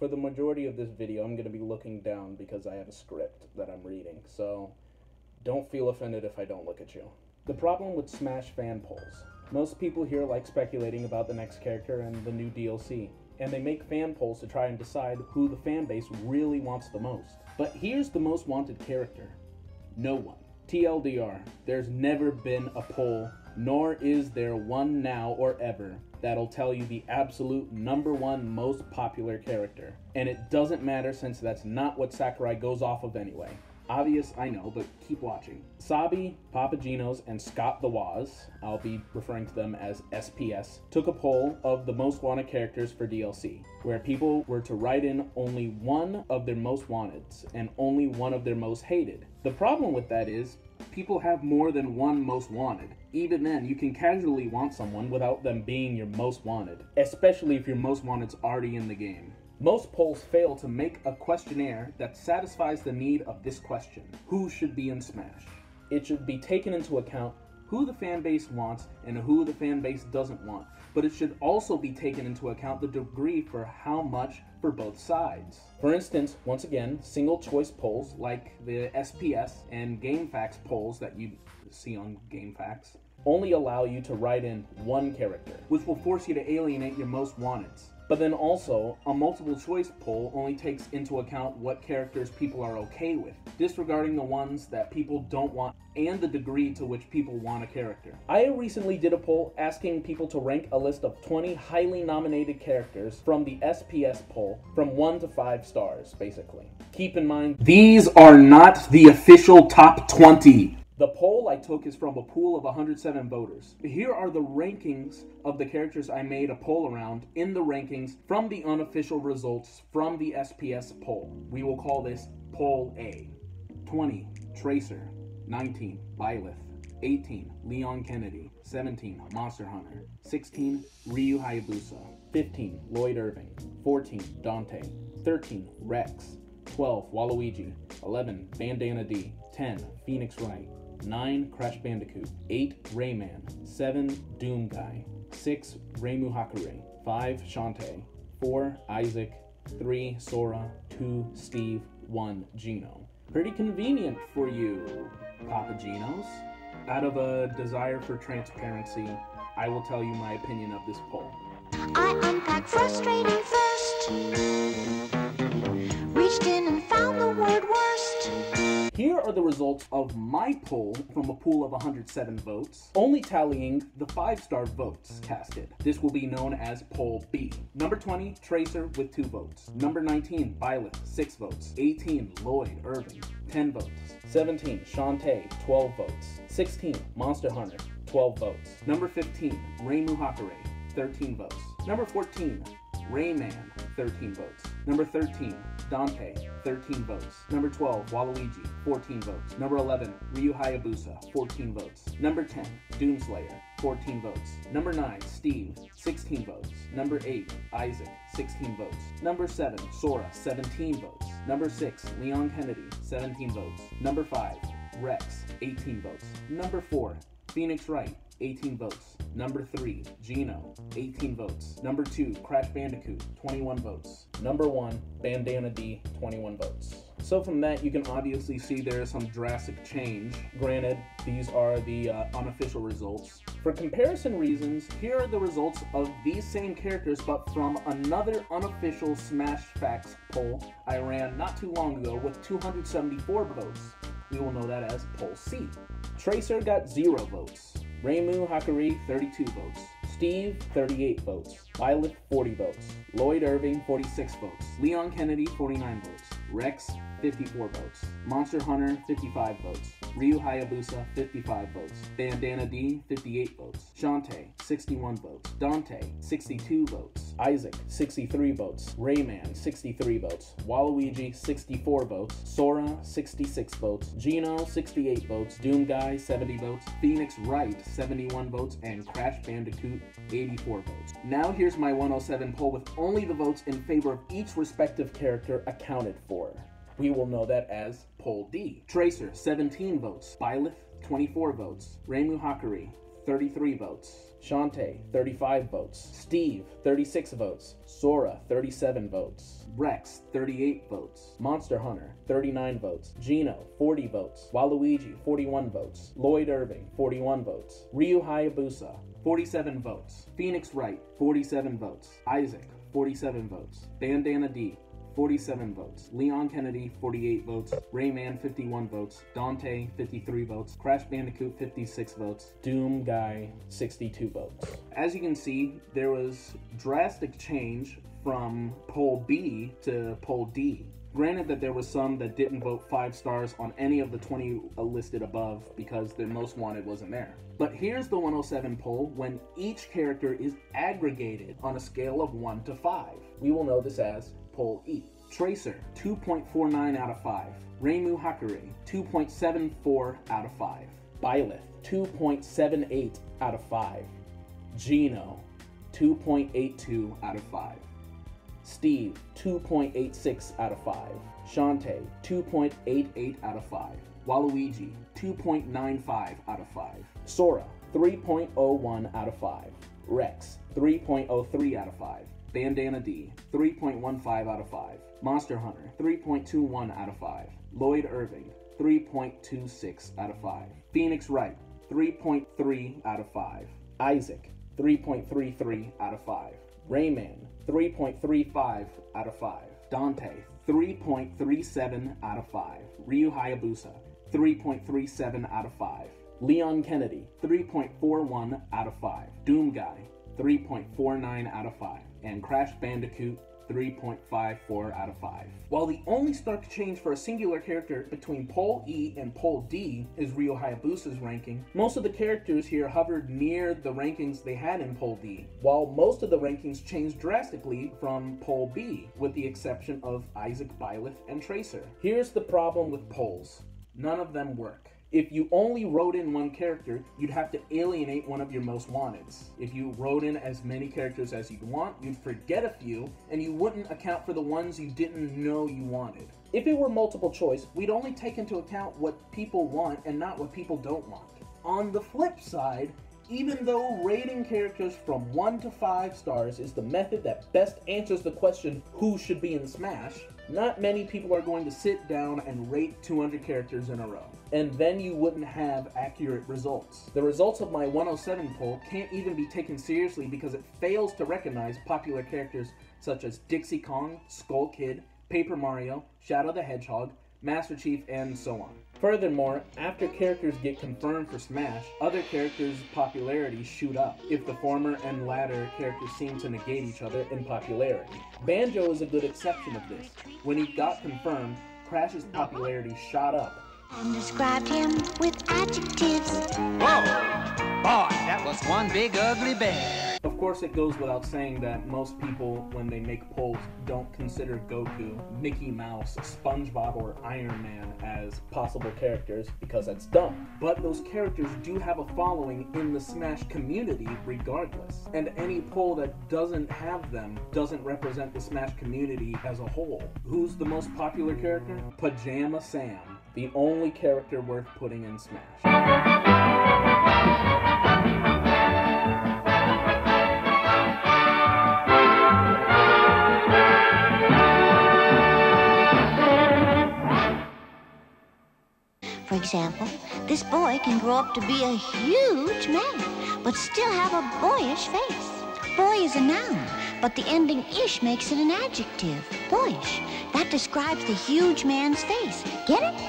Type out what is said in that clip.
For the majority of this video, I'm going to be looking down because I have a script that I'm reading, so don't feel offended if I don't look at you. The problem with Smash fan polls. Most people here like speculating about the next character and the new DLC, and they make fan polls to try and decide who the fan base really wants the most. But here's the most wanted character no one. TLDR, there's never been a poll, nor is there one now or ever, that'll tell you the absolute number one most popular character. And it doesn't matter since that's not what Sakurai goes off of anyway. Obvious, I know, but keep watching. Sabi, PapaGenos, and Scott the Woz, I'll be referring to them as SPS, took a poll of the most wanted characters for DLC, where people were to write in only one of their most wanted and only one of their most hated. The problem with that is people have more than one most wanted. Even then, you can casually want someone without them being your most wanted, especially if your most wanted's already in the game. Most polls fail to make a questionnaire that satisfies the need of this question Who should be in Smash? It should be taken into account who the fan base wants and who the fan base doesn't want, but it should also be taken into account the degree for how much for both sides. For instance, once again, single choice polls like the SPS and GameFAQs polls that you see on GameFAQs only allow you to write in one character, which will force you to alienate your most wanteds. But then also, a multiple choice poll only takes into account what characters people are okay with, disregarding the ones that people don't want and the degree to which people want a character. I recently did a poll asking people to rank a list of 20 highly nominated characters from the SPS poll from 1 to 5 stars, basically. Keep in mind, these are not the official top 20. The poll I took is from a pool of 107 voters. Here are the rankings of the characters I made a poll around in the rankings from the unofficial results from the SPS poll. We will call this Poll A. 20, Tracer. 19, Byleth. 18, Leon Kennedy. 17, Monster Hunter. 16, Ryu Hayabusa. 15, Lloyd Irving. 14, Dante. 13, Rex. 12, Waluigi. 11, Bandana Dee. 10, Phoenix Wright. 9. Crash Bandicoot. 8. Rayman. 7. Doom Guy. 6. Reimu Hakurei. 5. Shantae. 4. Isaac. 3. Sora. 2. Steve. 1. Geno. Pretty convenient for you, Papa PapaGenos. Out of a desire for transparency, I will tell you my opinion of this poll. I unpacked frustrating first. Reached in and found the word. Here are the results of my poll from a pool of 107 votes, only tallying the five star votes casted. This will be known as Poll B. Number 20, Tracer with 2 votes. Number 19, Byleth, 6 votes. 18, Lloyd Irving, 10 votes. 17, Shantae, 12 votes. 16, Monster Hunter, 12 votes. Number 15, Reimu Hakurei, 13 votes. Number 14, Rayman, 13 votes. Number 13, Dante, 13 votes. Number 12, Waluigi, 14 votes. Number 11, Ryu Hayabusa, 14 votes. Number 10, Doomslayer, 14 votes. Number 9, Steve, 16 votes. Number 8, Isaac, 16 votes. Number 7, Sora, 17 votes. Number 6, Leon Kennedy, 17 votes. Number 5, Rex, 18 votes. Number 4, Phoenix Wright, 18 votes. Number 3, Geno, 18 votes. Number 2, Crash Bandicoot, 21 votes. Number 1, Bandana Dee, 21 votes. So from that, you can obviously see there is some drastic change. Granted, these are the uh, unofficial results. For comparison reasons, here are the results of these same characters, but from another unofficial Smash Facts poll I ran not too long ago with 274 votes. We will know that as Poll C. Tracer got 0 votes. Reimu Hakurei, 32 votes. Steve, 38 votes. Byleth, 40 votes. Lloyd Irving, 46 votes. Leon Kennedy, 49 votes. Rex, 54 votes. Monster Hunter, 55 votes. Ryu Hayabusa, 55 votes. Bandana Dee, 58 votes. Shantae, 61 votes. Dante, 62 votes. Isaac, 63 votes. Rayman, 63 votes. Waluigi, 64 votes. Sora, 66 votes. Geno, 68 votes. Doom Guy, 70 votes. Phoenix Wright, 71 votes. And Crash Bandicoot, 84 votes. Now here's my 107 poll with only the votes in favor of each respective character accounted for. We will know that as Poll D. Tracer, 17 votes. Byleth, 24 votes. Reimu Hakurei, 33 votes. Shantae, 35 votes. Steve, 36 votes. Sora, 37 votes. Rex, 38 votes. Monster Hunter, 39 votes. Geno, 40 votes. Waluigi, 41 votes. Lloyd Irving, 41 votes. Ryu Hayabusa, 47 votes. Phoenix Wright, 47 votes. Isaac, 47 votes. Bandana Dee, 47 votes. Leon Kennedy, 48 votes. Rayman, 51 votes. Dante, 53 votes. Crash Bandicoot, 56 votes. Doom Guy, 62 votes. As you can see, there was drastic change from poll B to poll D. Granted that there was some that didn't vote five stars on any of the 20 listed above because their most wanted wasn't there. But here's the 107 poll when each character is aggregated on a scale of 1 to 5. We will know this as poll E. Tracer, 2.49 out of 5. Reimu Hakurei, 2.74 out of 5. Byleth, 2.78 out of 5. Geno, 2.82 out of 5. Steve, 2.86 out of 5. Shantae, 2.88 out of 5. Waluigi, 2.95 out of 5. Sora, 3.01 out of 5. Rex, 3.03 out of 5. Bandana Dee, 3.15 out of 5. Monster Hunter, 3.21 out of 5. Lloyd Irving, 3.26 out of 5. Phoenix Wright, 3.3 out of 5. Isaac, 3.33 out of 5. Rayman, 3.35 out of 5. Dante, 3.37 out of 5. Ryu Hayabusa, 3.37 out of 5. Leon Kennedy, 3.41 out of 5. Doom Guy, 3.49 out of 5. And Crash Bandicoot, 3.54 out of 5. While the only stark change for a singular character between Poll E and Poll D is Ryu Hayabusa's ranking, most of the characters here hovered near the rankings they had in Poll D, while most of the rankings changed drastically from Poll B, with the exception of Isaac Byleth and Tracer. Here's the problem with polls. None of them work. If you only wrote in one character, you'd have to alienate one of your most wanteds. If you wrote in as many characters as you'd want, you'd forget a few, and you wouldn't account for the ones you didn't know you wanted. If it were multiple choice, we'd only take into account what people want and not what people don't want. On the flip side, even though rating characters from 1 to 5 stars is the method that best answers the question who should be in Smash, not many people are going to sit down and rate 200 characters in a row. And then you wouldn't have accurate results. The results of my 107 poll can't even be taken seriously because it fails to recognize popular characters such as Dixie Kong, Skull Kid, Paper Mario, Shadow the Hedgehog, Master Chief, and so on. Furthermore, after characters get confirmed for Smash, other characters' popularity shoot up if the former and latter characters seem to negate each other in popularity. Banjo is a good exception of this. When he got confirmed, Crash's popularity shot up. And described him with adjectives. Whoa! Boy, that was one big ugly bear. Of course, it goes without saying that most people, when they make polls, don't consider Goku, Mickey Mouse, SpongeBob, or Iron Man as possible characters because that's dumb. But those characters do have a following in the Smash community regardless. And any poll that doesn't have them doesn't represent the Smash community as a whole. Who's the most popular character? Pajama Sam, the only character worth putting in Smash. For example, this boy can grow up to be a huge man, but still have a boyish face. Boy is a noun, but the ending ish makes it an adjective. Boyish. That describes the huge man's face. Get it?